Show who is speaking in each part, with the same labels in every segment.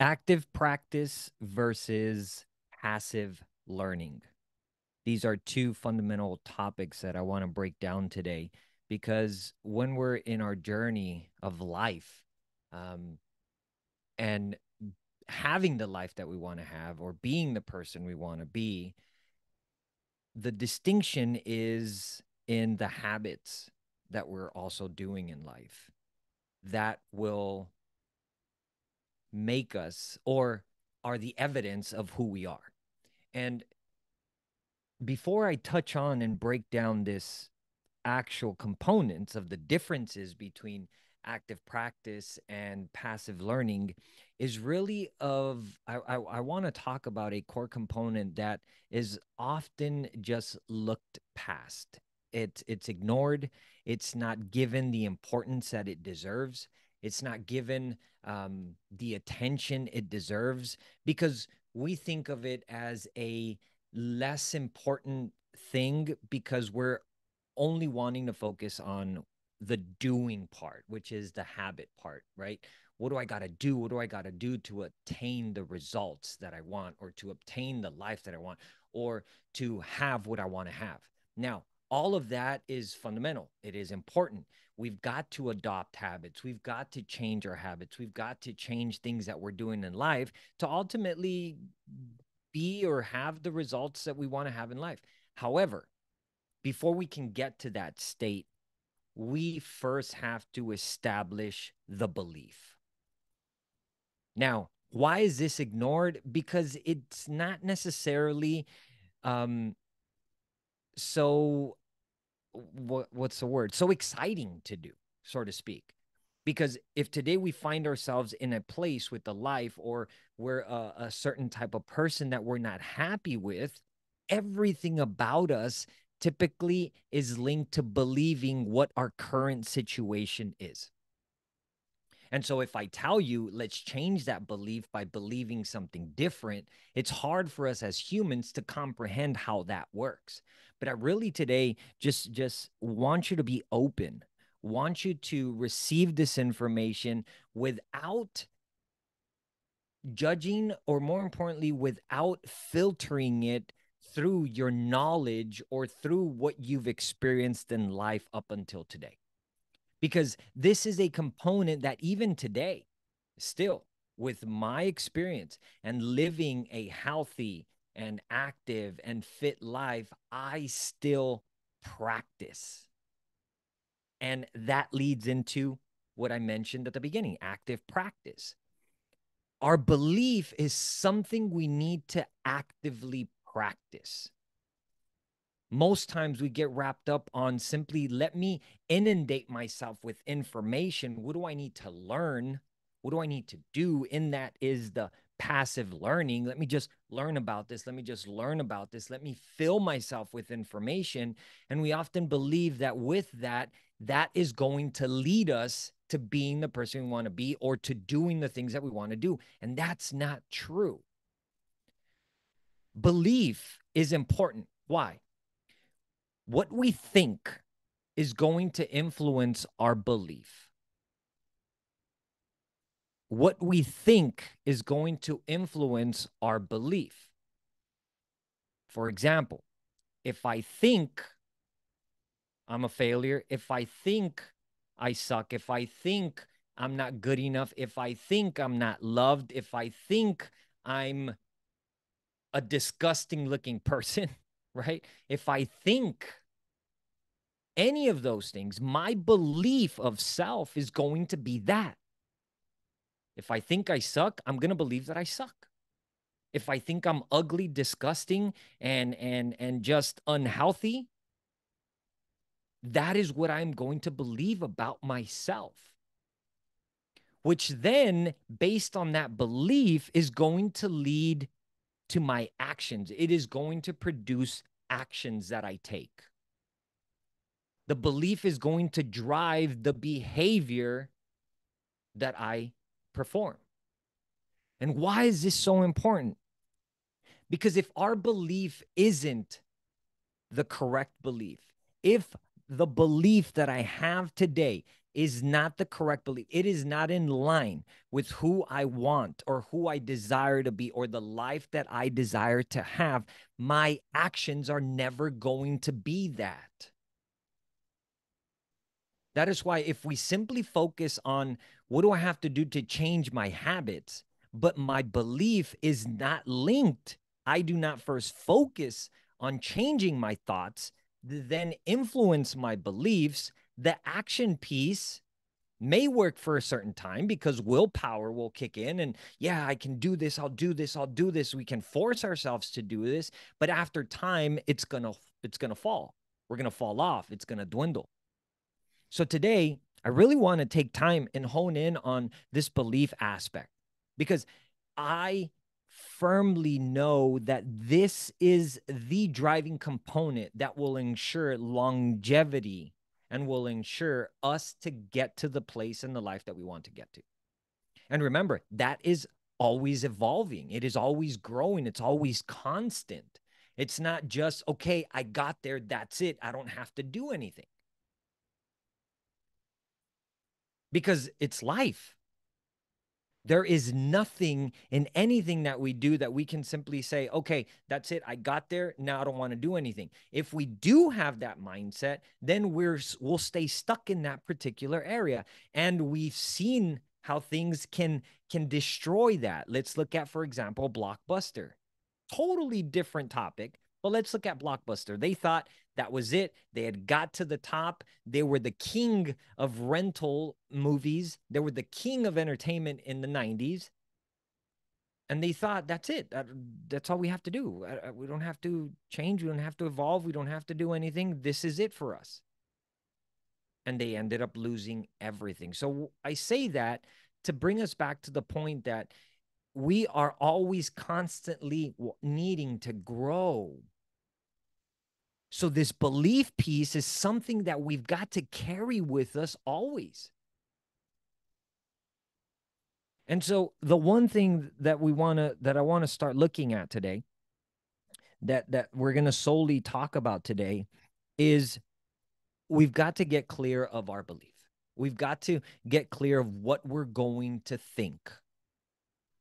Speaker 1: active practice versus passive learning. These are two fundamental topics that I want to break down today because when we're in our journey of life um, and having the life that we want to have or being the person we want to be, the distinction is in the habits that we're also doing in life that will make us or are the evidence of who we are. And before I touch on and break down this actual components of the differences between active practice and passive learning is really of I, I, I want to talk about a core component that is often just looked past. It's it's ignored. It's not given the importance that it deserves. It's not given um, the attention it deserves because we think of it as a less important thing because we're only wanting to focus on the doing part, which is the habit part, right? What do I got to do? What do I got to do to attain the results that I want or to obtain the life that I want or to have what I want to have? Now, all of that is fundamental. It is important. We've got to adopt habits. We've got to change our habits. We've got to change things that we're doing in life to ultimately be or have the results that we want to have in life. However, before we can get to that state, we first have to establish the belief. Now, why is this ignored? Because it's not necessarily um, so what what's the word? So exciting to do, so to speak. Because if today we find ourselves in a place with the life or we're a, a certain type of person that we're not happy with, everything about us typically is linked to believing what our current situation is. And so, if I tell you, let's change that belief by believing something different, it's hard for us as humans to comprehend how that works but i really today just just want you to be open. Want you to receive this information without judging or more importantly without filtering it through your knowledge or through what you've experienced in life up until today. Because this is a component that even today still with my experience and living a healthy and active and fit life, I still practice. And that leads into what I mentioned at the beginning active practice. Our belief is something we need to actively practice. Most times we get wrapped up on simply let me inundate myself with information. What do I need to learn? What do I need to do? In that is the passive learning. Let me just learn about this. Let me just learn about this. Let me fill myself with information. And we often believe that with that, that is going to lead us to being the person we want to be or to doing the things that we want to do. And that's not true. Belief is important. Why? What we think is going to influence our belief what we think is going to influence our belief. For example, if I think I'm a failure, if I think I suck, if I think I'm not good enough, if I think I'm not loved, if I think I'm a disgusting looking person, right? If I think any of those things, my belief of self is going to be that. If I think I suck, I'm going to believe that I suck. If I think I'm ugly, disgusting, and and and just unhealthy, that is what I'm going to believe about myself. Which then, based on that belief, is going to lead to my actions. It is going to produce actions that I take. The belief is going to drive the behavior that I perform. And why is this so important? Because if our belief isn't the correct belief, if the belief that I have today is not the correct belief. It is not in line with who I want or who I desire to be or the life that I desire to have. My actions are never going to be that. That is why, if we simply focus on what do I have to do to change my habits, but my belief is not linked, I do not first focus on changing my thoughts, then influence my beliefs, the action piece may work for a certain time because willpower will kick in and yeah i can do this i'll do this i'll do this we can force ourselves to do this but after time it's gonna it's gonna fall. We're gonna fall off it's gonna dwindle so today i really want to take time and hone in on this belief aspect because i firmly know that this is the driving component that will ensure longevity and will ensure us to get to the place in the life that we want to get to. And remember, that is always evolving, it is always growing, it's always constant. It's not just, okay, I got there, that's it, I don't have to do anything. Because it's life. There is nothing in anything that we do that we can simply say, okay, that's it. I got there. Now I don't want to do anything. If we do have that mindset, then we're we'll stay stuck in that particular area. And we've seen how things can can destroy that. Let's look at, for example, Blockbuster. Totally different topic, but let's look at Blockbuster. They thought that was it. They had got to the top. They were the king of rental movies. They were the king of entertainment in the 90s. And they thought that's it. That, that's all we have to do. Uh, uh, we don't have to change. We don't have to evolve. We don't have to do anything. This is it for us. And they ended up losing everything. So I say that to bring us back to the point that we are always constantly needing to grow. So, this belief piece is something that we've got to carry with us always. And so, the one thing that we want to, that I want to start looking at today, that, that we're going to solely talk about today, is we've got to get clear of our belief. We've got to get clear of what we're going to think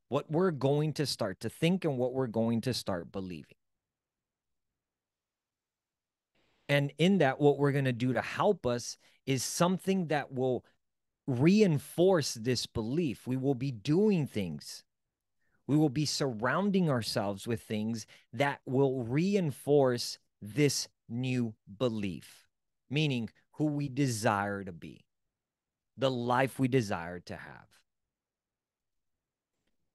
Speaker 1: what we're going to start to think and what we're going to start believing. And in that, what we're going to do to help us is something that will reinforce this belief. We will be doing things, we will be surrounding ourselves with things that will reinforce this new belief, meaning who we desire to be, the life we desire to have.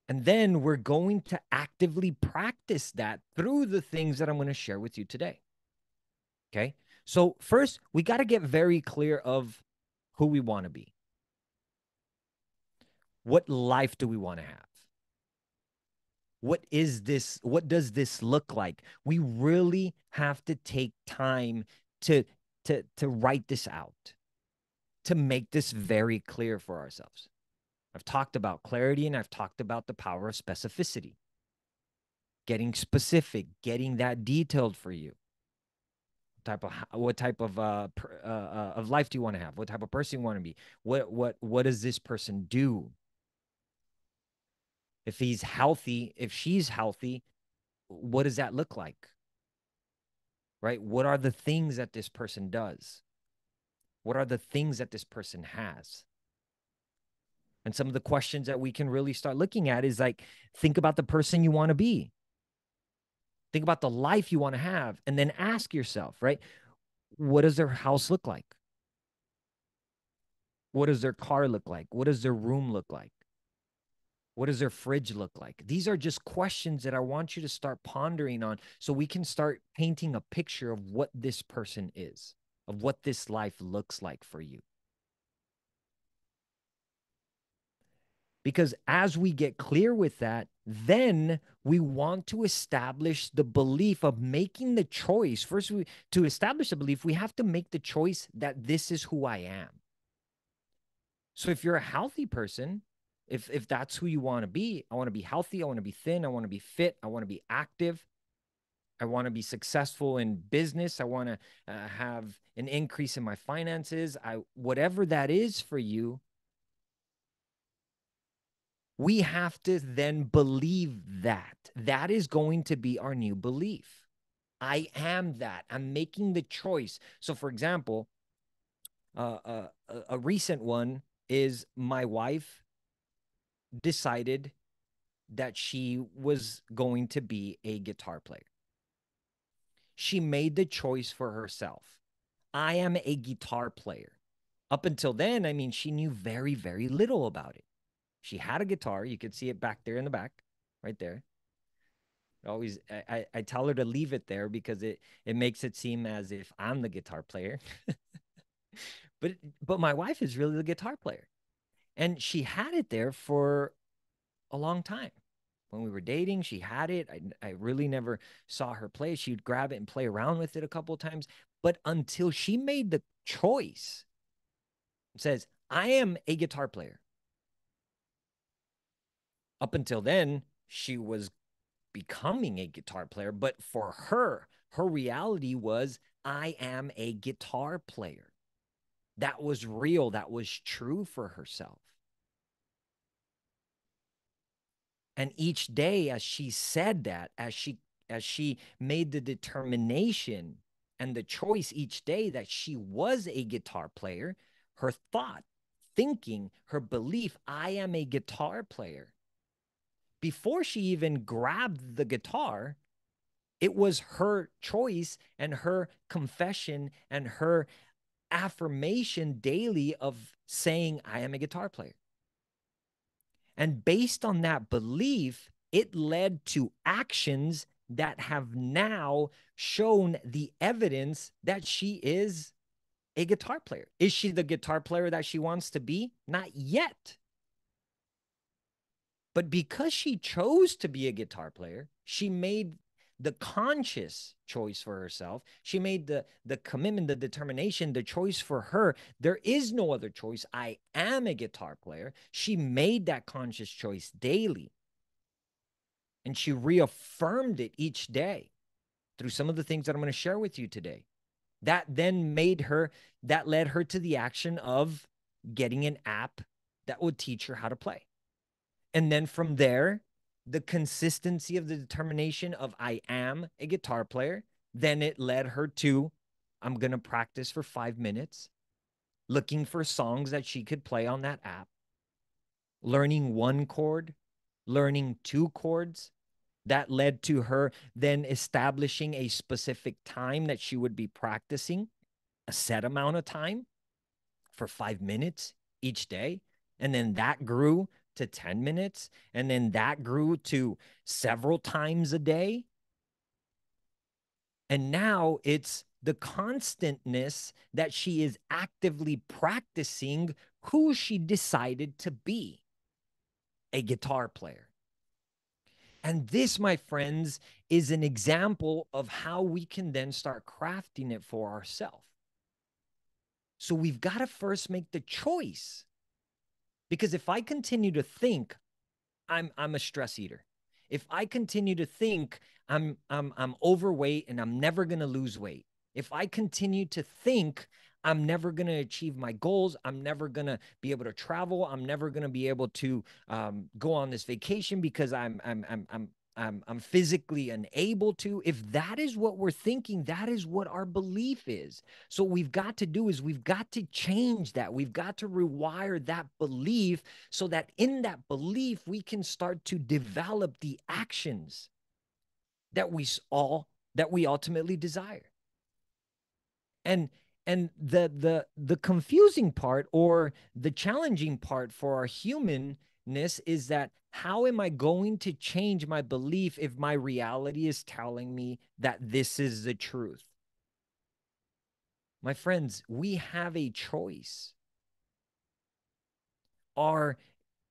Speaker 1: And then we're going to actively practice that through the things that I'm going to share with you today. Okay. So, first, we got to get very clear of who we want to be. What life do we want to have? What is this? What does this look like? We really have to take time to to to write this out, to make this very clear for ourselves. I've talked about clarity and I've talked about the power of specificity. Getting specific, getting that detailed for you. Type of what type of uh, uh, uh of life do you want to have? What type of person you want to be? What what what does this person do? If he's healthy, if she's healthy, what does that look like? Right? What are the things that this person does? What are the things that this person has? And some of the questions that we can really start looking at is like, think about the person you want to be. Think about the life you want to have. And then ask yourself, right? What does their house look like? What does their car look like? What does their room look like? What does their fridge look like? These are just questions that I want you to start pondering on so we can start painting a picture of what this person is, of what this life looks like for you. Because as we get clear with that, then we want to establish the belief of making the choice. First, we, to establish a belief, we have to make the choice that this is who I am. So if you're a healthy person, if if that's who you want to be, I want to be healthy, I want to be thin, I want to be fit, I want to be active. I want to be successful in business. I want to uh, have an increase in my finances. I whatever that is for you, we have to then believe that. That is going to be our new belief. I am that. I'm making the choice. So, for example, uh, uh, a recent one is my wife decided that she was going to be a guitar player. She made the choice for herself. I am a guitar player. Up until then, I mean, she knew very, very little about it. She had a guitar. You could see it back there in the back, right there. Always, I, I tell her to leave it there because it it makes it seem as if I'm the guitar player. but but my wife is really the guitar player, and she had it there for a long time when we were dating she had it I, I really never saw her play she'd grab it and play around with it a couple of times but until she made the choice says i am a guitar player up until then she was becoming a guitar player but for her her reality was i am a guitar player that was real that was true for herself And each day as she said that, as she as she made the determination and the choice each day that she was a guitar player, her thought, thinking, her belief, I am a guitar player. Before she even grabbed the guitar, it was her choice and her confession and her affirmation daily of saying, I am a guitar player. And based on that belief, it led to actions that have now shown the evidence that she is a guitar player. Is she the guitar player that she wants to be? Not yet. But because she chose to be a guitar player, she made the conscious choice for herself. She made the the commitment, the determination, the choice for her. There is no other choice. I am a guitar player. She made that conscious choice daily. And she reaffirmed it each day through some of the things that I'm going to share with you today. That then made her, that led her to the action of getting an app that would teach her how to play. And then from there, the consistency of the determination of I am a guitar player, then it led her to I'm going to practice for five minutes, looking for songs that she could play on that app, learning one chord, learning two chords. That led to her then establishing a specific time that she would be practicing, a set amount of time for five minutes each day. And then that grew to 10 minutes. And then that grew to several times a day. And now it's the constantness that she is actively practicing who she decided to be a guitar player. And this, my friends, is an example of how we can then start crafting it for ourselves. So we've got to first make the choice because if I continue to think I'm I'm a stress eater, if I continue to think I'm I'm I'm overweight and I'm never going to lose weight, if I continue to think I'm never going to achieve my goals. I'm never going to be able to travel. I'm never going to be able to um, go on this vacation because I'm I'm I'm I'm I'm, I'm physically unable to. If that is what we're thinking, that is what our belief is. So, what we've got to do is we've got to change that. We've got to rewire that belief so that in that belief, we can start to develop the actions that we all that we ultimately desire. And and the the the confusing part or the challenging part for our humanness is that how am I going to change my belief if my reality is telling me that this is the truth? My friends, we have a choice. Our,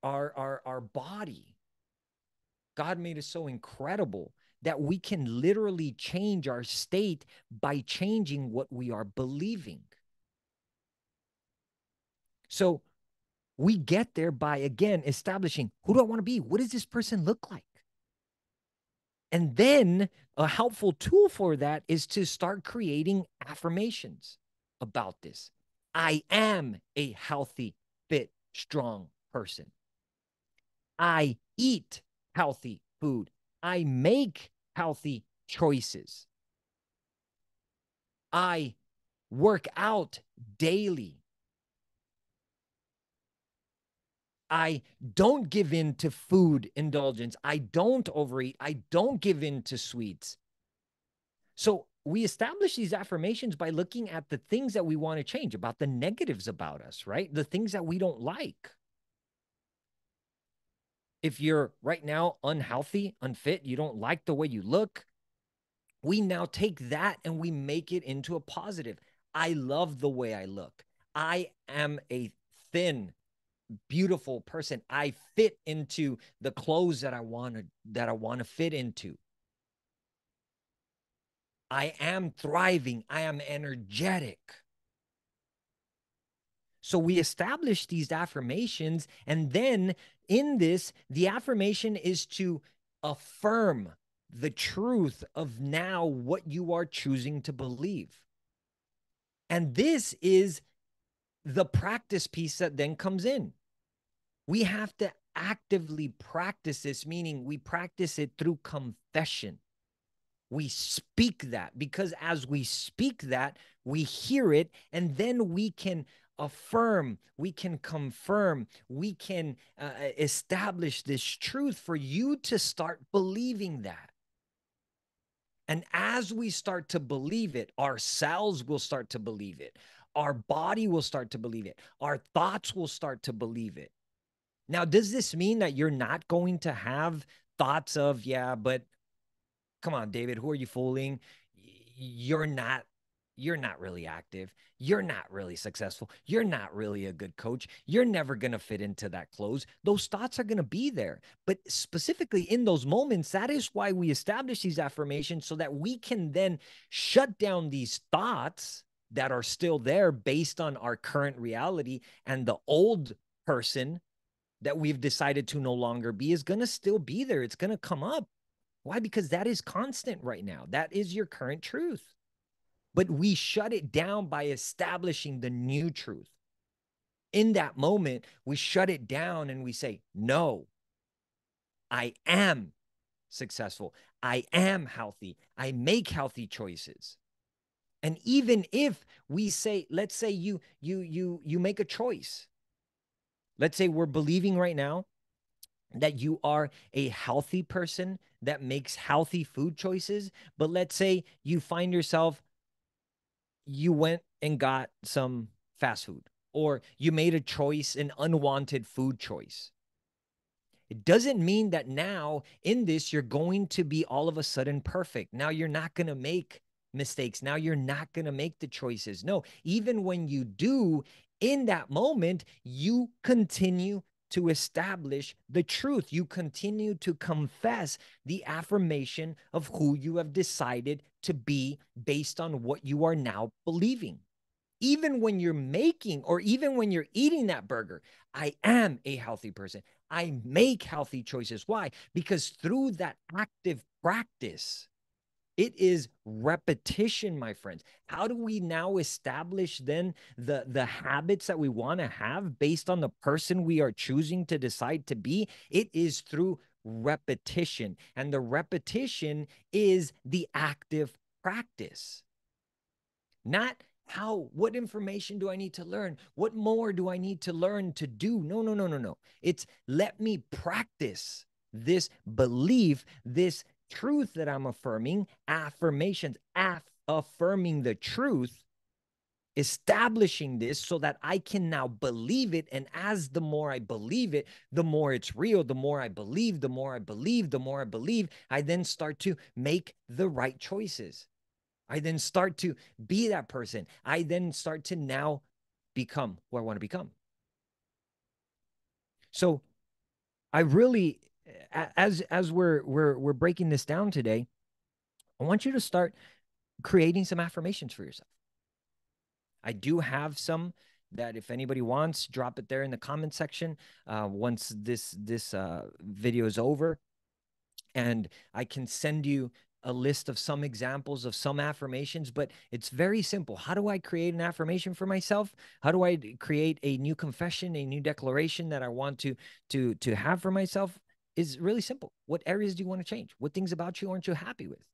Speaker 1: our, our, our body, God made us so incredible that we can literally change our state by changing what we are believing. So we get there by, again, establishing who do I want to be? What does this person look like? And then a helpful tool for that is to start creating affirmations about this. I am a healthy, fit, strong person. I eat healthy food. I make healthy choices. I work out daily. I don't give in to food indulgence. I don't overeat. I don't give in to sweets. So we establish these affirmations by looking at the things that we want to change, about the negatives about us, right? The things that we don't like. If you're right now unhealthy, unfit, you don't like the way you look, we now take that and we make it into a positive. I love the way I look. I am a thin, beautiful person. I fit into the clothes that I want to that I want to fit into. I am thriving. I am energetic. So we establish these affirmations. And then in this, the affirmation is to affirm the truth of now what you are choosing to believe. And this is the practice piece that then comes in. We have to actively practice this, meaning we practice it through confession. We speak that because as we speak that, we hear it, and then we can affirm, we can confirm, we can uh, establish this truth for you to start believing that. And as we start to believe it, our cells will start to believe it. Our body will start to believe it. Our thoughts will start to believe it. Now, does this mean that you're not going to have thoughts of, yeah, but come on, David, who are you fooling? You're not you're not really active. You're not really successful. You're not really a good coach. You're never going to fit into that clothes. Those thoughts are going to be there. But specifically in those moments, that is why we establish these affirmations so that we can then shut down these thoughts that are still there based on our current reality and the old person that we've decided to no longer be is going to still be there. It's going to come up. Why? Because that is constant right now. That is your current truth but we shut it down by establishing the new truth. In that moment, we shut it down and we say, No, I am successful. I am healthy. I make healthy choices. And even if we say, let's say you you you you make a choice. Let's say we're believing right now that you are a healthy person that makes healthy food choices, but let's say you find yourself you went and got some fast food or you made a choice, an unwanted food choice. It doesn't mean that now in this, you're going to be all of a sudden perfect. Now you're not going to make mistakes. Now you're not going to make the choices. No, even when you do, in that moment, you continue to establish the truth. You continue to confess the affirmation of who you have decided to be based on what you are now believing. Even when you're making or even when you're eating that burger, I am a healthy person. I make healthy choices. Why? Because through that active practice, it is repetition, my friends. How do we now establish then the, the habits that we want to have based on the person we are choosing to decide to be? It is through repetition. And the repetition is the active practice. Not how, what information do I need to learn? What more do I need to learn to do? No, no, no, no, no. It's let me practice this belief, this truth that I'm affirming, affirmations, aff- affirming the truth establishing this so that I can now believe it. And as the more I believe it, the more it's real, the more I believe, the more I believe, the more I believe, I then start to make the right choices. I then start to be that person. I then start to now become who I want to become. So I really as as we're we're we're breaking this down today, I want you to start creating some affirmations for yourself. I do have some that if anybody wants, drop it there in the comment section uh, once this this uh, video is over. And I can send you a list of some examples of some affirmations, but it's very simple. How do I create an affirmation for myself? How do I create a new confession, a new declaration that I want to to to have for myself? Is really simple. What areas do you want to change? What things about you aren't you happy with?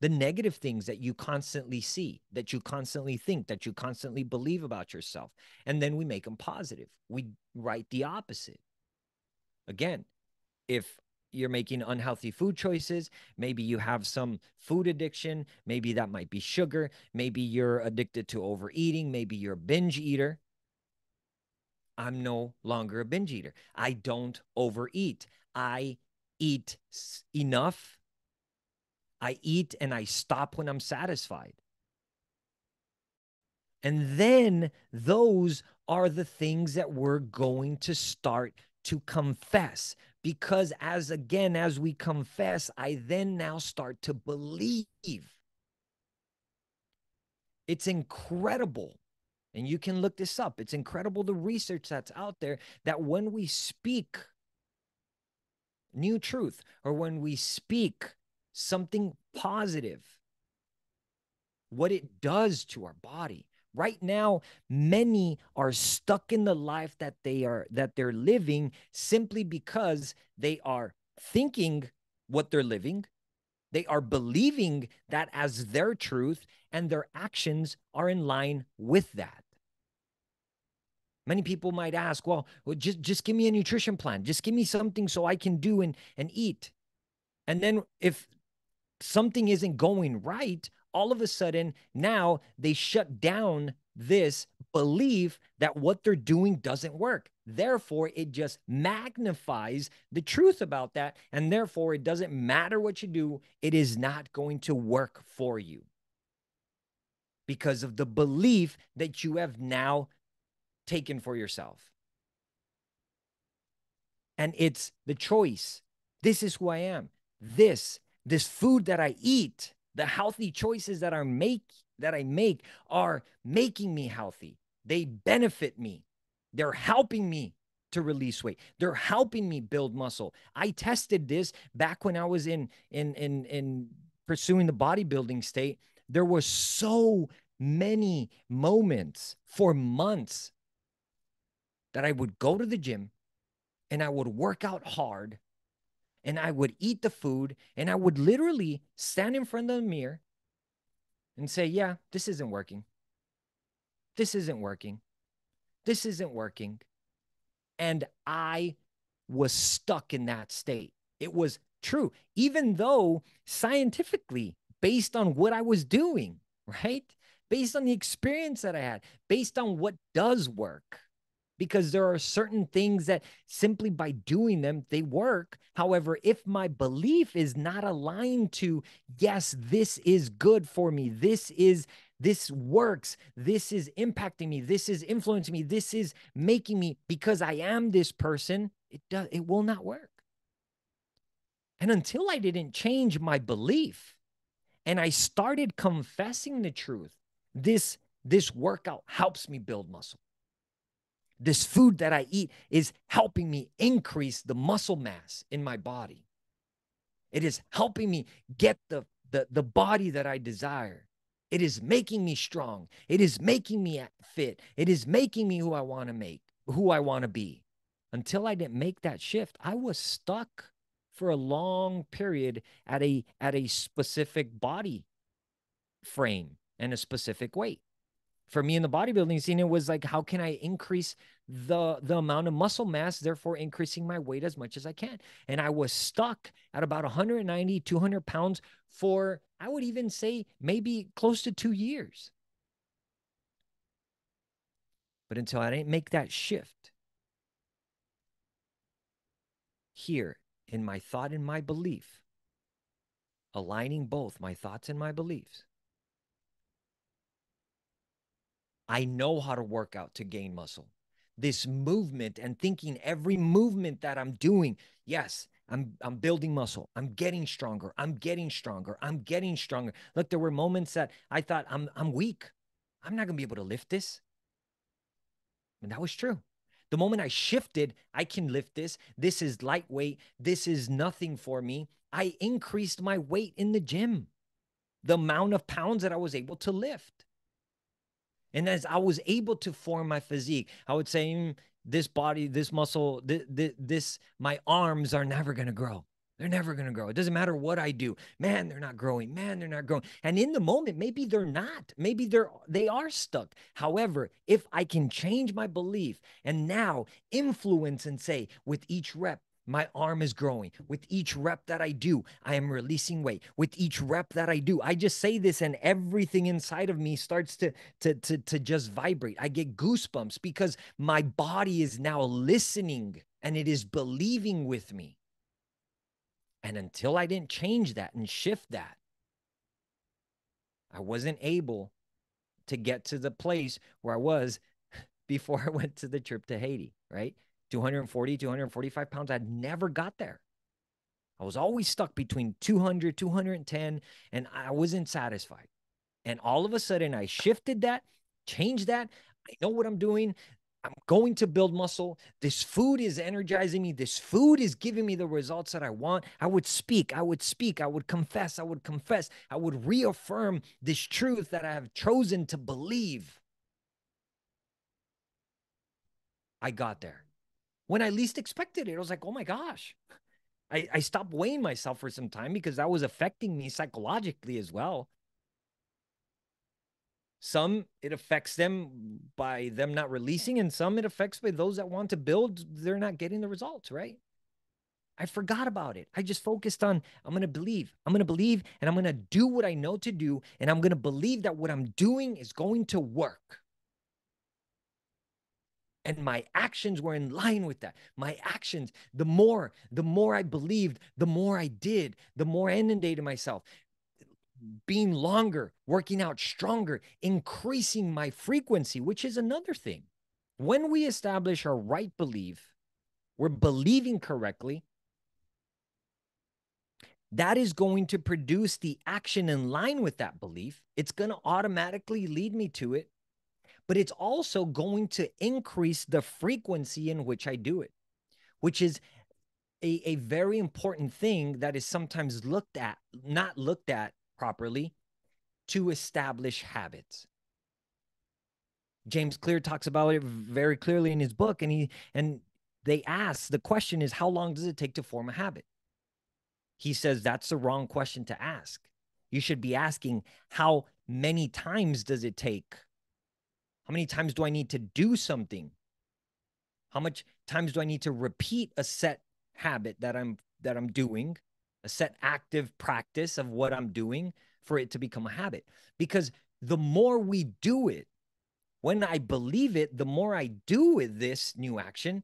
Speaker 1: The negative things that you constantly see, that you constantly think, that you constantly believe about yourself. And then we make them positive. We write the opposite. Again, if you're making unhealthy food choices. Maybe you have some food addiction. Maybe that might be sugar. Maybe you're addicted to overeating. Maybe you're a binge eater. I'm no longer a binge eater. I don't overeat. I eat enough. I eat and I stop when I'm satisfied. And then those are the things that we're going to start to confess because as again as we confess i then now start to believe it's incredible and you can look this up. It's incredible the research that's out there that when we speak new truth or when we speak something positive what it does to our body. Right now many are stuck in the life that they are that they're living simply because they are thinking what they're living. They are believing that as their truth and their actions are in line with that many people might ask well, just just give me a nutrition plan just give me something so i can do and and eat and then if something isn't going right all of a sudden now they shut down this belief that what they're doing doesn't work. Therefore, it just magnifies the truth about that. And therefore, it doesn't matter what you do, it is not going to work for you because of the belief that you have now taken for yourself. And it's the choice. This is who I am. This, this food that I eat the healthy choices that I make that I make are making me healthy. They benefit me. They're helping me to release weight. They're helping me build muscle. I tested this back when I was in in in in pursuing the bodybuilding state. There were so many moments for months that I would go to the gym and I would work out hard and I would eat the food and I would literally stand in front of the mirror and say, Yeah, this isn't working. This isn't working. This isn't working. And I was stuck in that state. It was true, even though scientifically, based on what I was doing, right? Based on the experience that I had, based on what does work, because there are certain things that simply by doing them they work. However if my belief is not aligned to yes this is good for me. This is this works. This is impacting me. This is influencing me. This is making me because i am this person it does it will not work. And until i didn't change my belief and i started confessing the truth this this workout helps me build muscle this food that I eat is helping me increase the muscle mass in my body. It is helping me get the, the, the body that I desire. It is making me strong. It is making me fit. It is making me who I want to make, who I want to be. Until I didn't make that shift, I was stuck for a long period at a at a specific body frame and a specific weight for me in the bodybuilding scene, it was like, how can I increase the the amount of muscle mass, therefore increasing my weight as much as I can? And I was stuck at about 190, 200 pounds for, I would even say, maybe close to two years. But until I didn't make that shift here in my thought and my belief, aligning both my thoughts and my beliefs, I know how to work out to gain muscle. This movement and thinking every movement that I'm doing, yes, I'm I'm building muscle. I'm getting stronger. I'm getting stronger. I'm getting stronger. Look, there were moments that I thought I'm I'm weak. I'm not gonna be able to lift this. And that was true. The moment I shifted, I can lift this. This is lightweight. This is nothing for me. I increased my weight in the gym, the amount of pounds that I was able to lift. And as I was able to form my physique, I would say, mm, this body, this muscle, this, this my arms are never going to grow. They're never going to grow. It doesn't matter what I do. Man, they're not growing. Man, they're not growing. And in the moment, maybe they're not. Maybe they're they are stuck. However, if I can change my belief and now influence and say with each rep, my arm is growing. With each rep that I do, I am releasing weight. With each rep that I do, I just say this and everything inside of me starts to, to, to, to just vibrate. I get goosebumps because my body is now listening and it is believing with me. And until I didn't change that and shift that, I wasn't able to get to the place where I was before I went to the trip to Haiti, right? 240, 245 pounds. I'd never got there. I was always stuck between 200, 210, and I wasn't satisfied. And all of a sudden, I shifted that, changed that. I know what I'm doing. I'm going to build muscle. This food is energizing me. This food is giving me the results that I want. I would speak. I would speak. I would confess. I would confess. I would reaffirm this truth that I have chosen to believe. I got there when I least expected it. I was like, oh my gosh. I, I stopped weighing myself for some time because that was affecting me psychologically as well. Some it affects them by them not releasing, and some it affects by those that want to build, they're not getting the results, right? I forgot about it. I just focused on I'm going to believe. I'm going to believe and I'm going to do what I know to do. And I'm going to believe that what I'm doing is going to work and my actions were in line with that. My actions the more the more i believed the more i did the more i inundated myself. Being longer working out stronger increasing my frequency which is another thing. When we establish our right belief we're believing correctly that is going to produce the action in line with that belief. It's going to automatically lead me to it but it's also going to increase the frequency in which I do it, which is a, a very important thing that is sometimes looked at, not looked at properly to establish habits. James Clear talks about it very clearly in his book, and he and they ask the question is how long does it take to form a habit? He says that's the wrong question to ask. You should be asking how many times does it take how many times do I need to do something? How much times do I need to repeat a set habit that I'm that I'm doing, a set active practice of what I'm doing for it to become a habit? Because the more we do it, when I believe it, the more I do with this new action,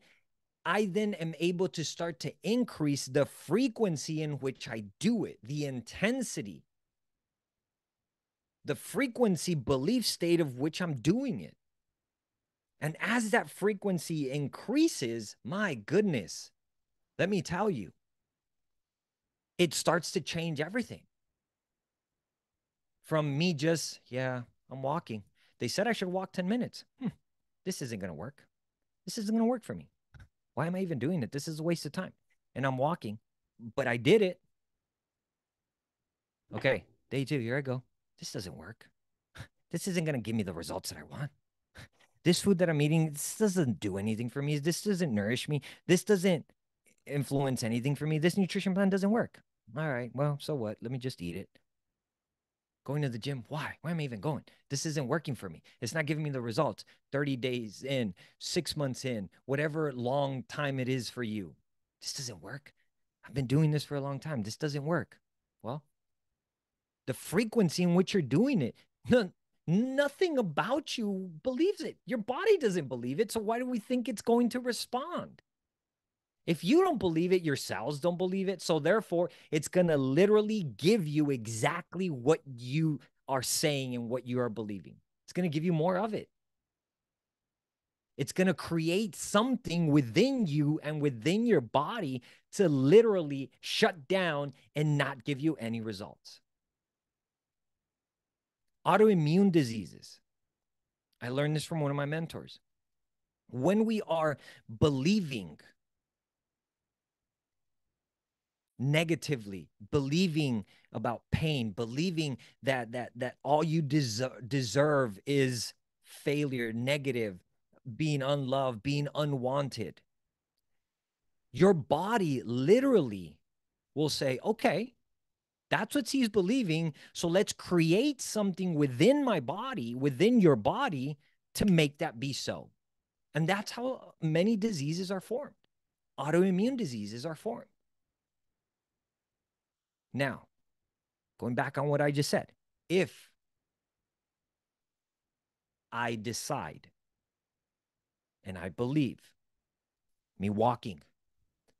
Speaker 1: I then am able to start to increase the frequency in which I do it, the intensity the frequency belief state of which I'm doing it. And as that frequency increases, my goodness, let me tell you, it starts to change everything. From me just, yeah, I'm walking. They said I should walk 10 minutes. Hmm, this isn't going to work. This isn't going to work for me. Why am I even doing it? This is a waste of time. And I'm walking, but I did it. Okay, day two, here I go this doesn't work. This isn't going to give me the results that I want. This food that I'm eating, this doesn't do anything for me. This doesn't nourish me. This doesn't influence anything for me. This nutrition plan doesn't work. All right, well, so what? Let me just eat it. Going to the gym, why? Why am I even going? This isn't working for me. It's not giving me the results. 30 days in, six months in, whatever long time it is for you. This doesn't work. I've been doing this for a long time. This doesn't work. The frequency in which you're doing it. No, nothing about you believes it. Your body doesn't believe it. So why do we think it's going to respond? If you don't believe it, your cells don't believe it. So therefore, it's going to literally give you exactly what you are saying and what you are believing. It's going to give you more of it. It's going to create something within you and within your body to literally shut down and not give you any results autoimmune diseases. I learned this from one of my mentors. when we are believing negatively believing about pain believing that that that all you deserve deserve is failure negative being unloved being unwanted your body literally will say okay that's what he's believing. So let's create something within my body within your body to make that be so. And that's how many diseases are formed. Autoimmune diseases are formed. Now, going back on what I just said, if I decide and I believe me walking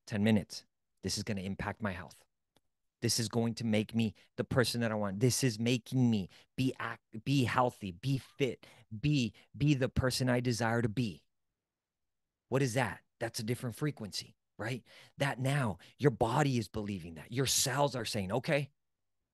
Speaker 1: 10 minutes, this is going to impact my health. This is going to make me the person that I want. This is making me be act, be healthy, be fit, be be the person I desire to be. What is that? That's a different frequency right? That now your body is believing that. Your cells are saying, okay,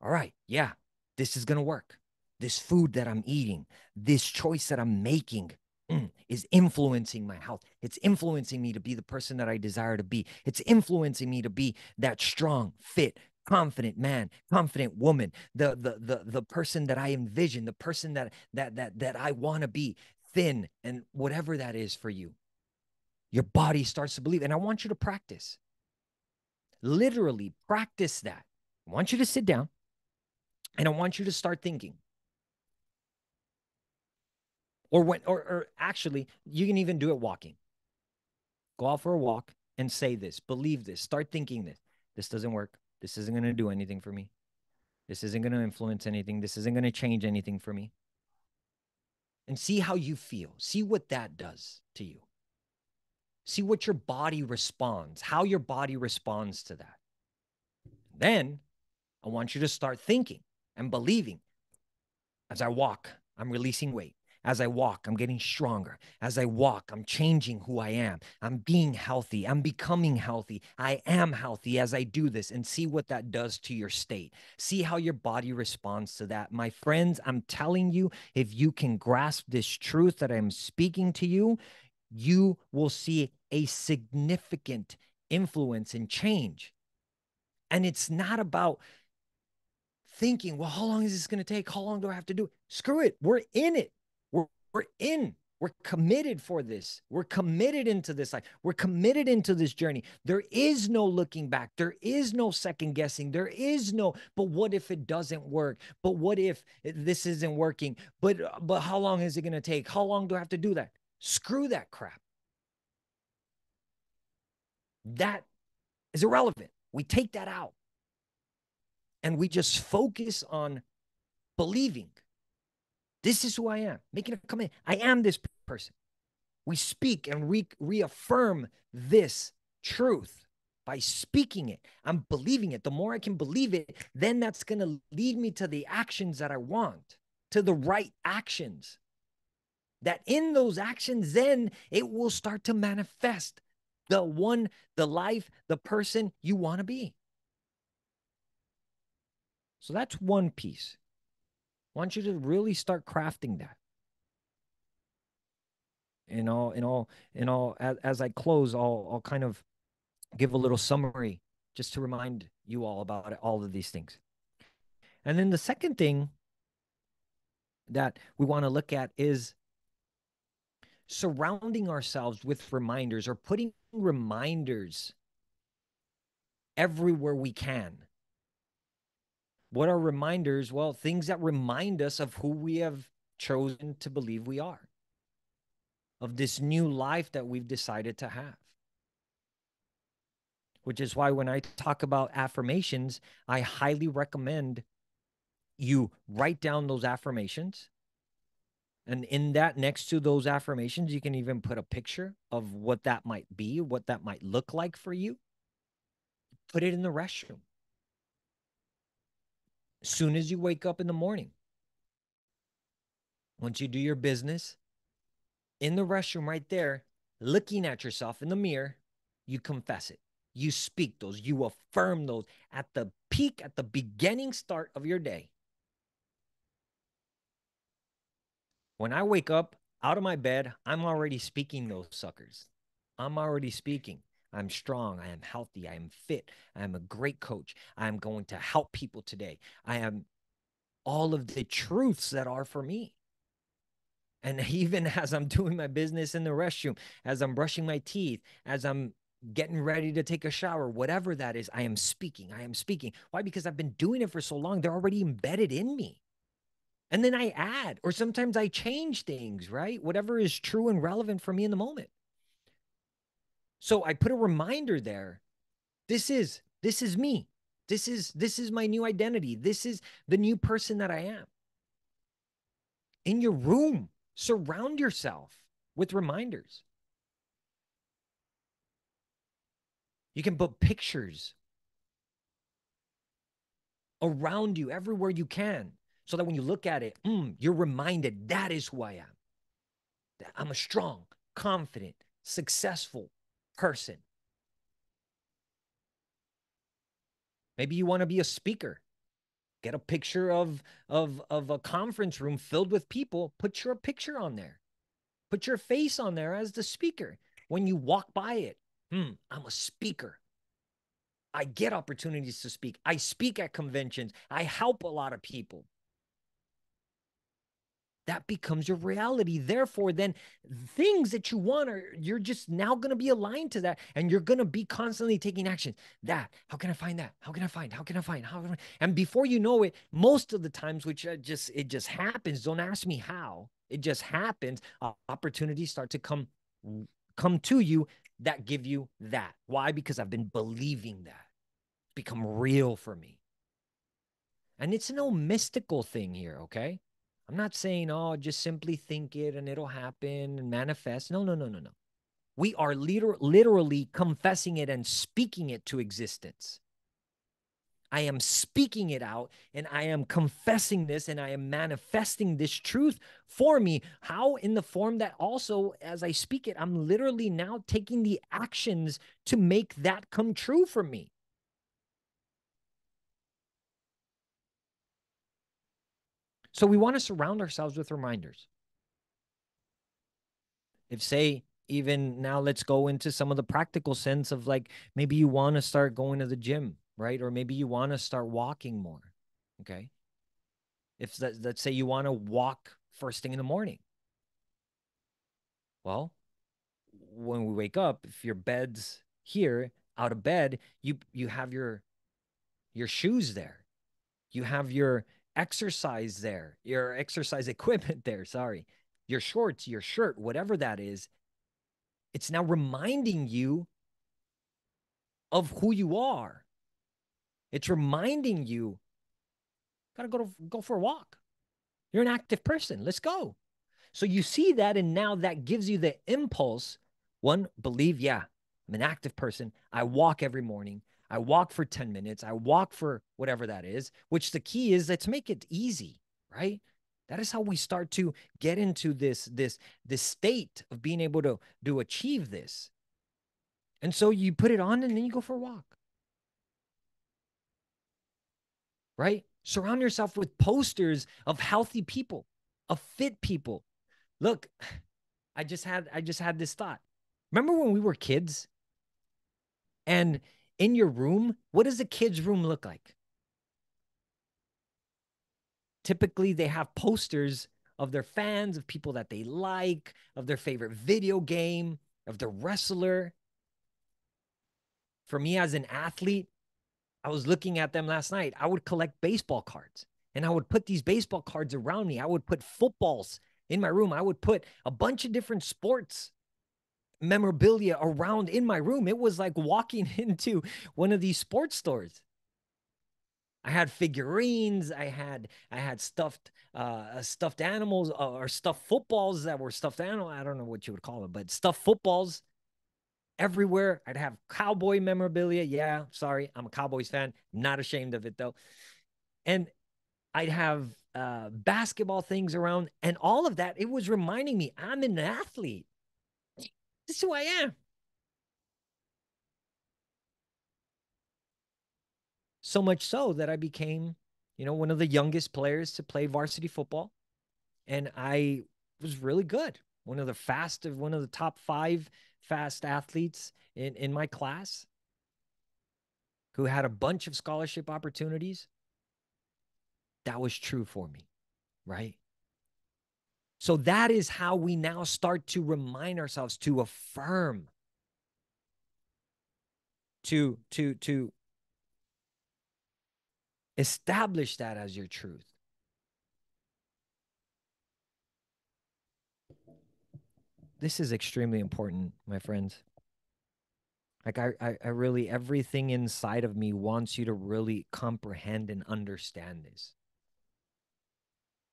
Speaker 1: all right, yeah, this is going to work. This food that I'm eating, this choice that I'm making mm, is influencing my health. It's influencing me to be the person that I desire to be. It's influencing me to be that strong, fit, confident man confident woman the the the the person that i envision the person that that that that i want to be thin and whatever that is for you your body starts to believe. And I want you to practice. Literally practice that. I want you to sit down and I want you to start thinking. Or when or, or actually, you can even do it walking. Go out for a walk and say this, believe this, start thinking this. This doesn't work. This isn't going to do anything for me. This isn't going to influence anything. This isn't going to change anything for me. And see how you feel. See what that does to you. See what your body responds, how your body responds to that. Then I want you to start thinking and believing. As I walk, I'm releasing weight. As I walk, I'm getting stronger. As I walk, I'm changing who I am. I'm being healthy. I'm becoming healthy. I am healthy as I do this and see what that does to your state. See how your body responds to that. My friends, I'm telling you, if you can grasp this truth that I'm speaking to you, you will see a significant influence and change. And it's not about thinking, well, how long is this going to take? How long do I have to do? It? Screw it. We're in it. We're, in. We're committed for this. We're committed into this life. We're committed into this journey. There is no looking back. There is no second guessing. There is no, but what if it doesn't work? But what if this isn't working? But but how long is it going to take? How long do I have to do that? Screw that crap. That is irrelevant. We take that out and we just focus on believing this is who I am, making a comment. I am this person. We speak and re- reaffirm this truth by speaking it. I'm believing it. The more I can believe it, then that's going to lead me to the actions that I want, to the right actions that in those actions, then it will start to manifest the one, the life, the person you want to be. So that's one piece. Want you to really start crafting that. And all, and all, and all. As, as I close, I'll, I'll kind of give a little summary just to remind you all about it, all of these things. And then the second thing that we want to look at is surrounding ourselves with reminders or putting reminders everywhere we can. What are reminders? Well, things that remind us of who we have chosen to believe we are, of this new life that we've decided to have. Which is why when I talk about affirmations, I highly recommend you write down those affirmations and in that, next to those affirmations, you can even put a picture of what that might be, what that might look like for you. Put it in the restroom. Soon as you wake up in the morning, once you do your business, in the restroom right there, looking at yourself in the mirror, you confess it. You speak those, you affirm those at the peak, at the beginning start of your day. When I wake up, out of my bed, I'm already speaking those suckers. I'm already speaking. I'm strong. I am healthy. I am fit. I am a great coach. I am going to help people today. I am all of the truths that are for me. And even as I'm doing my business in the restroom, as I'm brushing my teeth, as I'm getting ready to take a shower, whatever that is, I am speaking. I am speaking. Why? Because I've been doing it for so long, they're already embedded in me. And then I add, or sometimes I change things, right? Whatever is true and relevant for me in the moment. So I put a reminder there. This is this is me. This is this is my new identity. This is the new person that I am. In your room, surround yourself with reminders. You can put pictures around you everywhere you can so that when you look at it, mm, you're reminded that is who I am. That I'm a strong, confident, successful person. Maybe you want to be a speaker. Get a picture of, of, of a conference room filled with people. Put your picture on there. Put your face on there as the speaker. When you walk by it, hmm, I'm a speaker. I get opportunities to speak. I speak at conventions. I help a lot of people that becomes your reality. Therefore, then things that you want are you're just now going to be aligned to that, and you're going to be constantly taking action. That how can I find that? How can I find? How can I find? How can I? And before you know it, most of the times, which uh, just it just happens. Don't ask me how. It just happens. Uh, opportunities start to come come to you that give you that. Why? Because I've been believing that. become real for me. And it's no mystical thing here, okay? I'm not saying, oh, just simply think it and it'll happen and manifest. No, no, no, no, no. We are liter- literally confessing it and speaking it to existence. I am speaking it out and I am confessing this and I am manifesting this truth for me. How? In the form that also, as I speak it, I'm literally now taking the actions to make that come true for me. So we want to surround ourselves with reminders. If, say, even now, let's go into some of the practical sense of like maybe you want to start going to the gym, right? Or maybe you want to start walking more. Okay. If let's say you want to walk first thing in the morning. Well, when we wake up, if your bed's here out of bed, you you have your your shoes there. You have your exercise there, your exercise equipment there, sorry, your shorts, your shirt, whatever that is, it's now reminding you of who you are. It's reminding you, gotta go to go for a walk. You're an active person. Let's go. So you see that, and now that gives you the impulse. One, believe, yeah, I'm an active person. I walk every morning. I walk for 10 minutes. I walk for whatever that is, which the key is let's make it easy, right? That is how we start to get into this this this state of being able to to achieve this. And so you put it on and then you go for a walk. Right? Surround yourself with posters of healthy people, of fit people. Look, I just had I just had this thought. Remember when we were kids and in your room, what does a kid's room look like? Typically, they have posters of their fans, of people that they like, of their favorite video game, of the wrestler. For me as an athlete, I was looking at them last night. I would collect baseball cards and I would put these baseball cards around me. I would put footballs in my room. I would put a bunch of different sports memorabilia around in my room. It was like walking into one of these sports stores. I had figurines. I had I had stuffed uh, stuffed animals uh, or stuffed footballs that were stuffed animal. I don't know what you would call it, but stuffed footballs everywhere. I'd have cowboy memorabilia. Yeah, sorry, I'm a Cowboys fan. not ashamed of it though. And I'd have uh, basketball things around, and all of that. It was reminding me I'm an athlete. This is who I am. So much so that I became, you know, one of the youngest players to play varsity football. And I was really good. one of the fast of one of the top five fast athletes in, in my class who had a bunch of scholarship opportunities. That was true for me, right? So that is how we now start to remind ourselves to affirm to to to establish that as your truth. This is extremely important, my friends. Like I, I, I really everything inside of me wants you to really comprehend and understand this.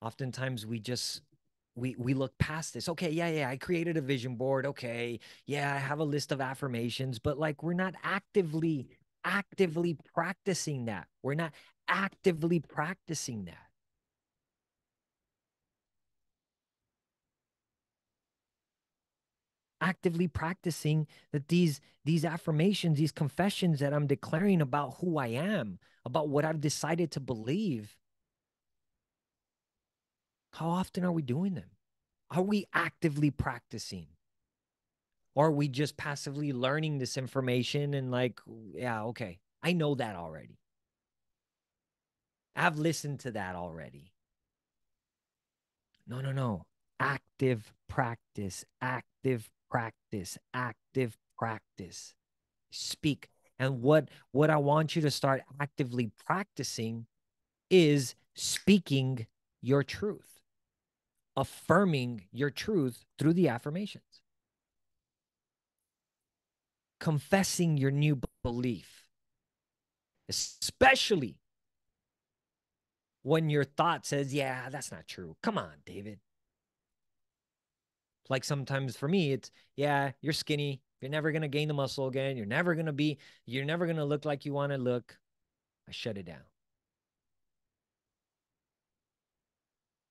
Speaker 1: Oftentimes we just we we look past this. Okay, yeah, yeah, I created a vision board. Okay, yeah, I have a list of affirmations, but like we're not actively actively practicing that. We're not actively practicing that. actively practicing that these these affirmations these confessions that i'm declaring about who i am about what i've decided to believe how often are we doing them are we actively practicing or are we just passively learning this information and like yeah okay i know that already i've listened to that already no no no active practice active practice, active practice. Speak. And what what I want you to start actively practicing is speaking your truth. Affirming your truth through the affirmations. Confessing your new belief. Especially when your thought says, "Yeah, that's not true." Come on, David like sometimes for me it's yeah you're skinny you're never going to gain the muscle again you're never going to be you're never going to look like you want to look i shut it down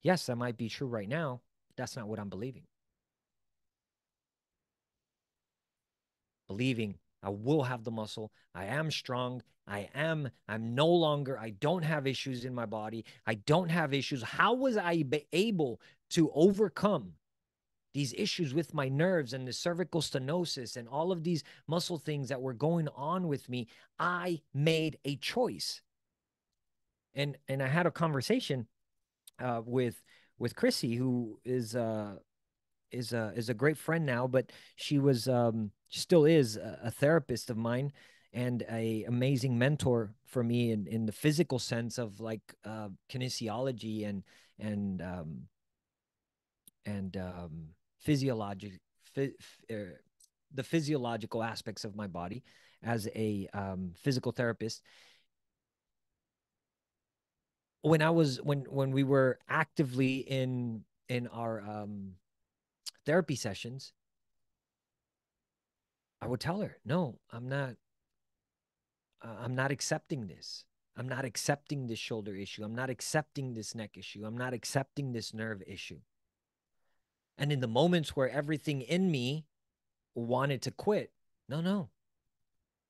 Speaker 1: yes that might be true right now that's not what i'm believing believing i will have the muscle i am strong I am, I'm no longer, I don't have issues in my body. I don't have issues. How was I able to overcome these issues with my nerves and the cervical stenosis and all of these muscle things that were going on with me, I made a choice. And and I had a conversation uh, with with Chrissy, who is uh is a is a great friend now, but she was um still is a, a therapist of mine and a amazing mentor for me in in the physical sense of like uh kinesiology and and um and um physiologic ph- er, the physiological aspects of my body as a um, physical therapist when i was when when we were actively in in our um, therapy sessions i would tell her no i'm not uh, i'm not accepting this. I'm not accepting this shoulder issue. I'm not accepting this neck issue. I'm not accepting this nerve issue. And in the moments where everything in me wanted to quit, no, no,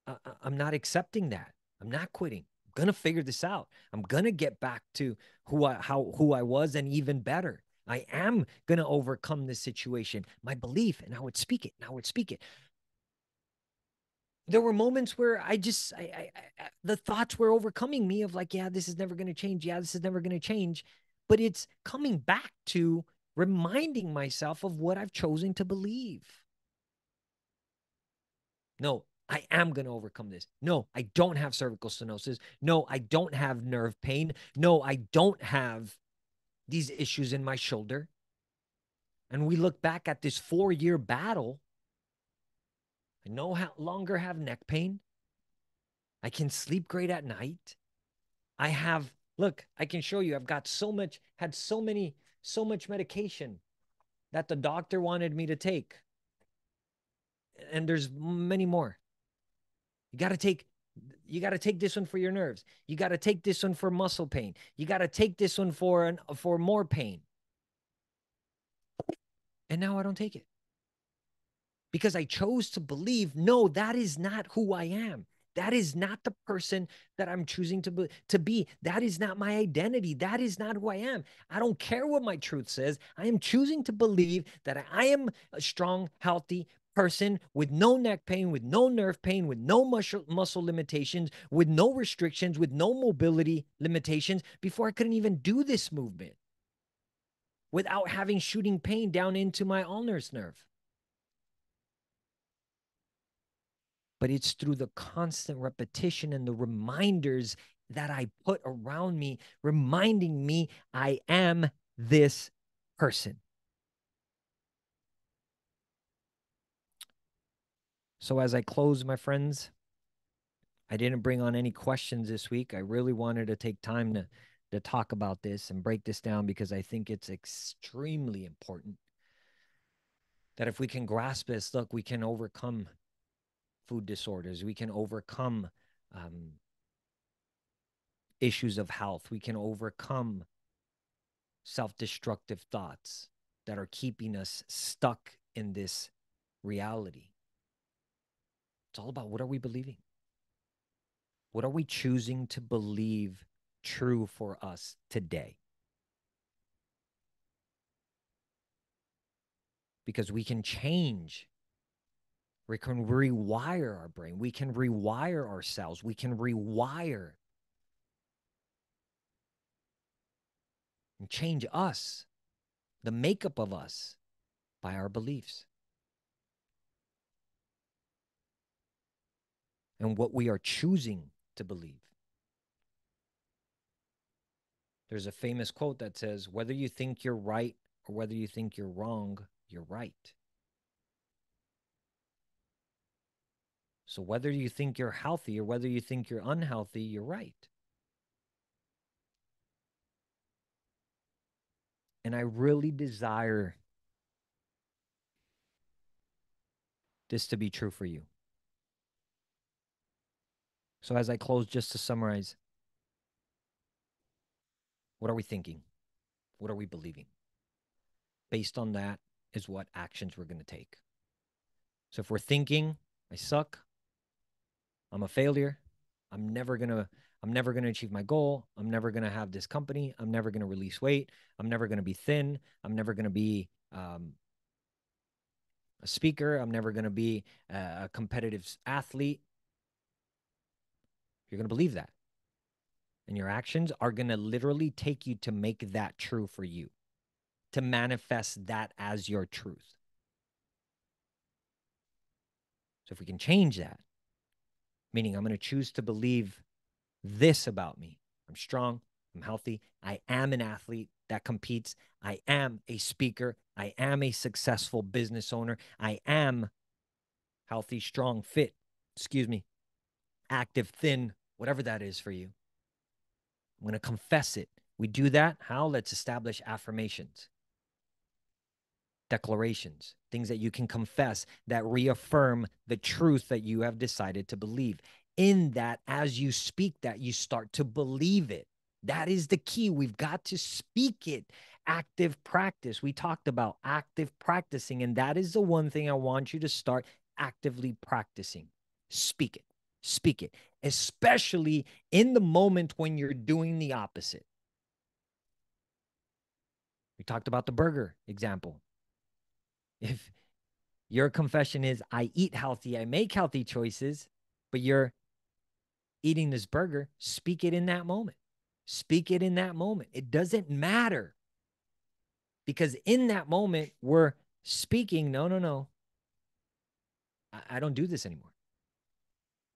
Speaker 1: I, I'm not accepting that. I'm not quitting. I'm gonna figure this out. I'm gonna get back to who I how who I was and even better. I am gonna overcome this situation. My belief, and I would speak it. And I would speak it. There were moments where I just I, I, I the thoughts were overcoming me of like, yeah, this is never gonna change. Yeah, this is never gonna change. But it's coming back to reminding myself of what I've chosen to believe. No, I am going to overcome this. No, I don't have cervical stenosis. No, I don't have nerve pain. No, I don't have these issues in my shoulder. And we look back at this four year battle. I no longer have neck pain. I can sleep great at night. I have, look, I can show you, I've got so much, had so many so much medication that the doctor wanted me to take. And there's many more. You got to take you got to take this one for your nerves. You got to take this one for muscle pain. You got to take this one for an, for more pain. And now I don't take it. Because I chose to believe, no, that is not who I am. That is not the person that I'm choosing to be, to be. That is not my identity. That is not who I am. I don't care what my truth says. I am choosing to believe that I am a strong, healthy person with no neck pain, with no nerve pain, with no muscle muscle limitations, with no restrictions, with no mobility limitations before I couldn't even do this movement without having shooting pain down into my ulnar nerve. But it's through the constant repetition and the reminders that I put around me, reminding me I am this person. So, as I close, my friends, I didn't bring on any questions this week. I really wanted to take time to to talk about this and break this down because I think it's extremely important that if we can grasp this, look, we can overcome food disorders, we can overcome um, issues of health, we can overcome self destructive thoughts that are keeping us stuck in this reality. It's all about what are we believing? What are we choosing to believe true for us today. Because we can change. We can rewire our brain. We can rewire ourselves. We can rewire and change us, the makeup of us, by our beliefs. And what we are choosing to believe. There's a famous quote that says, whether you think you're right or whether you think you're wrong, you're right. So whether you think you're healthy or whether you think you're unhealthy, you're right. And I really desire this to be true for you. So, as I close, just to summarize, what are we thinking? What are we believing? Based on that is what actions we're going to take. So if we're thinking, I suck, I'm a failure, I'm never going to I'm never going to achieve my goal. I'm never going to have this company. I'm never going to release weight. I'm never going to be thin. I'm never going to be um, a speaker. I'm never going to be a competitive athlete. You're going to believe that and your actions are going to literally take you to make that true for you, to manifest that as your truth. So if we can change that, meaning I'm going to choose to believe this about me I'm strong, I'm healthy, I am an athlete that competes, I am a speaker, I am a successful business owner, I am healthy, strong, fit, excuse me, active, thin, whatever that is for you. I'm going to confess it. We do that. How? Let's establish affirmations, declarations, things that you can confess that reaffirm the truth that you have decided to believe. In that, as you speak that, you start to believe it. That is the key. We've got to speak it. Active practice. We talked about active practicing, and that is the one thing I want you to start actively practicing. Speak it. Speak it especially in the moment when you're doing the opposite. We talked about the burger example. If your confession is, I eat healthy, I make healthy choices, but you're eating this burger, speak it in that moment. Speak it in that moment. It doesn't matter because in that moment, we're speaking, no, no, no. I, I don't do this anymore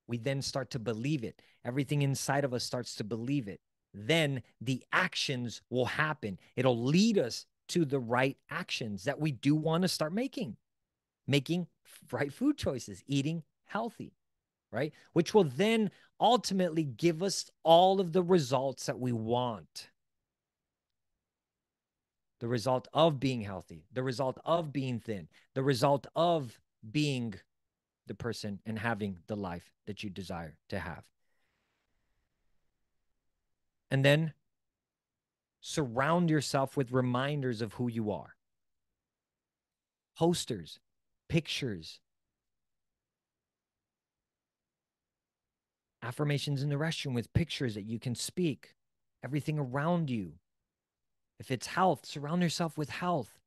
Speaker 1: we then start to believe it. Everything inside of us starts to believe it. Then the actions will happen. It'll lead us to the right actions that we do want to start making, making right food choices, eating healthy, right? Which will then ultimately give us all of the results that we want. The result of being healthy, the result of being thin, the result of being the person and having the life that you desire to have. And then surround yourself with reminders of who you are posters, pictures, Affirmations in the restroom with pictures that you can speak, everything around you. If it's health, surround yourself with health.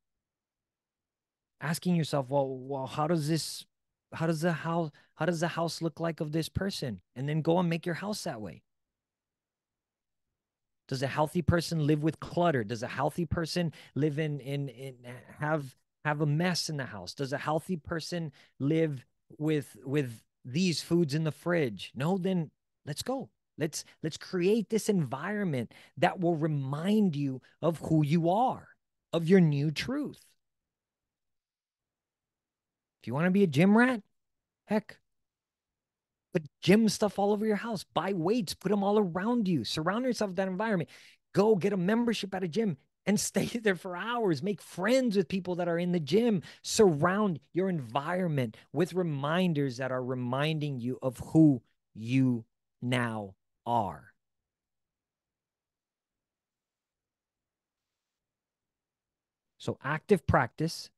Speaker 1: Asking yourself, well, well, how does this, how does the house, how does the house look like of this person? And then go and make your house that way. Does a healthy person live with clutter? Does a healthy person live in in, in have have a mess in the house? Does a healthy person live with with these foods in the fridge? No, then let's go. Let's let's create this environment that will remind you of who you are, of your new truth. If you want to be a gym rat, heck, Put gym stuff all over your house. Buy weights, put them all around you. Surround yourself with that environment. Go get a membership at a gym and stay there for hours. Make friends with people that are in the gym. Surround your environment with reminders that are reminding you of who you now are. So, active practice,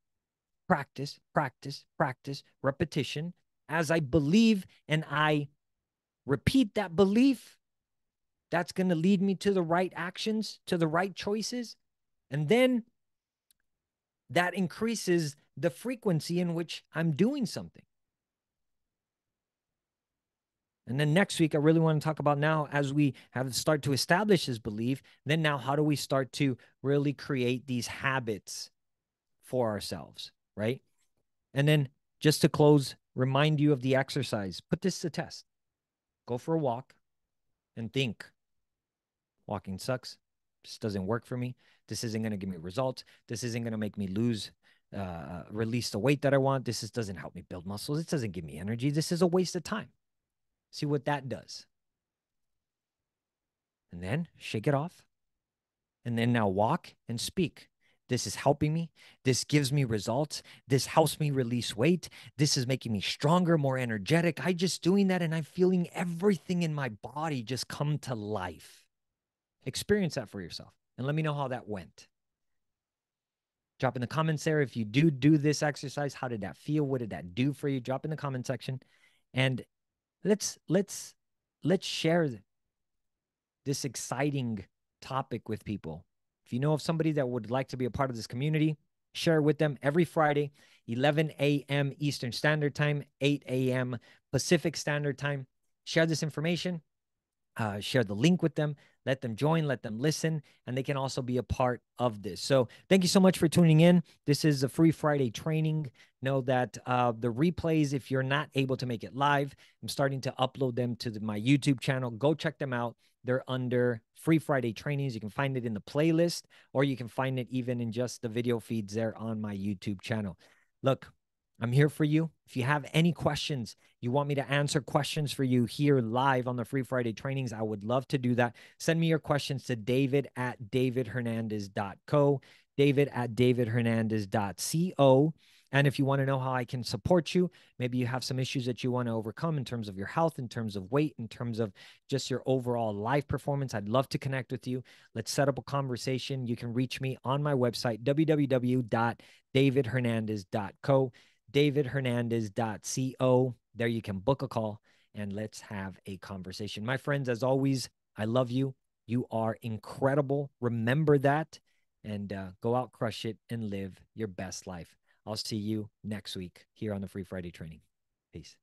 Speaker 1: practice, practice, practice, repetition as I believe and I repeat that belief, that's going to lead me to the right actions, to the right choices. And then that increases the frequency in which I'm doing something. And then next week, I really want to talk about now as we have start to establish this belief, then now how do we start to really create these habits for ourselves, right? And then just to close remind you of the exercise. Put this to test. Go for a walk and think walking sucks. This doesn't work for me. This isn't going to give me results. This isn't going to make me lose, uh, release the weight that I want. This is, doesn't help me build muscles. It doesn't give me energy. This is a waste of time. See what that does. And then shake it off. And then now walk and speak. This is helping me. This gives me results. This helps me release weight. This is making me stronger, more energetic. I just doing that and I'm feeling everything in my body just come to life. Experience that for yourself and let me know how that went. Drop in the comments there if you do do this exercise. How did that feel? What did that do for you? Drop in the comment section and let's let's let's share this exciting topic with people if you know of somebody that would like to be a part of this community, share with them every Friday, 11 a.m. Eastern Standard Time, 8 a.m. Pacific Standard Time. Share this information, uh, share the link with them, let them join, let them listen, and they can also be a part of this. So, thank you so much for tuning in. This is a free Friday training. Know that uh, the replays, if you're not able to make it live, I'm starting to upload them to the, my YouTube channel. Go check them out. They're under Free Friday trainings. You can find it in the playlist, or you can find it even in just the video feeds there on my YouTube channel. Look, I'm here for you. If you have any questions, you want me to answer questions for you here live on the Free Friday trainings, I would love to do that. Send me your questions to david at davidhernandez.co, david at davidhernandez.co. And if you want to know how I can support you, maybe you have some issues that you want to overcome in terms of your health, in terms of weight, in terms of just your overall life performance, I'd love to connect with you. Let's set up a conversation. You can reach me on my website, www.davidhernandez.co, davidhernandez.co. There you can book a call and let's have a conversation. My friends, as always, I love you. You are incredible. Remember that and uh, go out, crush it, and live your best life. I'll see you next week here on the Free Friday training. Peace.